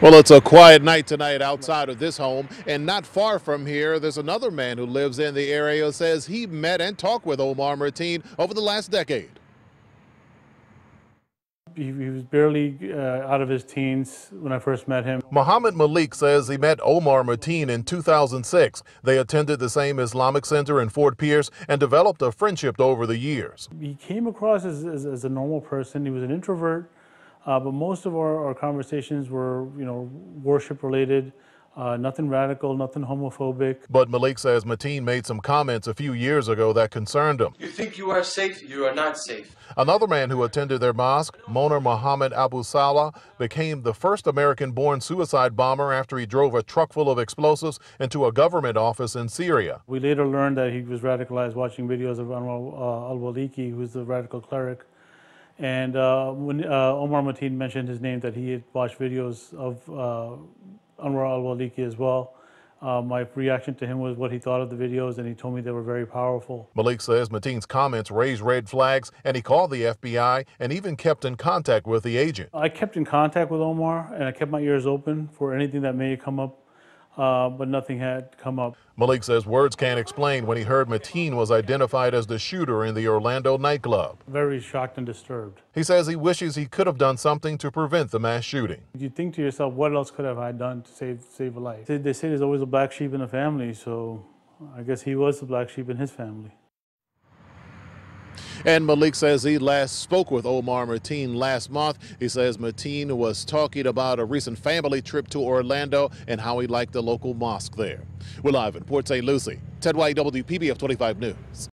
Well, it's a quiet night tonight outside of this home, and not far from here, there's another man who lives in the area says he met and talked with Omar Mateen over the last decade. He, he was barely uh, out of his teens when I first met him. Mohammed Malik says he met Omar Mateen in 2006. They attended the same Islamic Center in Fort Pierce and developed a friendship over the years. He came across as, as, as a normal person. He was an introvert, uh, but most of our, our conversations were, you know, worship related. Uh, nothing radical, nothing homophobic. But Malik says Mateen made some comments a few years ago that concerned him. You think you are safe, you are not safe. Another man who attended their mosque, Moner Mohammed Abu Salah, became the first American born suicide bomber after he drove a truck full of explosives into a government office in Syria. We later learned that he was radicalized watching videos of Anwar uh, al Awlaki, who's the radical cleric. And uh, when uh, Omar Mateen mentioned his name, that he had watched videos of uh, Anwar al-Awlaki as well. Uh, my reaction to him was what he thought of the videos, and he told me they were very powerful. Malik says Mateen's comments raised red flags, and he called the FBI and even kept in contact with the agent. I kept in contact with Omar, and I kept my ears open for anything that may come up uh, but nothing had come up. Malik says words can't explain when he heard Mateen was identified as the shooter in the Orlando nightclub. Very shocked and disturbed. He says he wishes he could have done something to prevent the mass shooting. You think to yourself, what else could have I done to save save a life? They say there's always a black sheep in the family, so I guess he was the black sheep in his family. And Malik says he last spoke with Omar Mateen last month. He says Mateen was talking about a recent family trip to Orlando and how he liked the local mosque there. We're live in Port St. Lucie. Ted White, WPBF 25 News.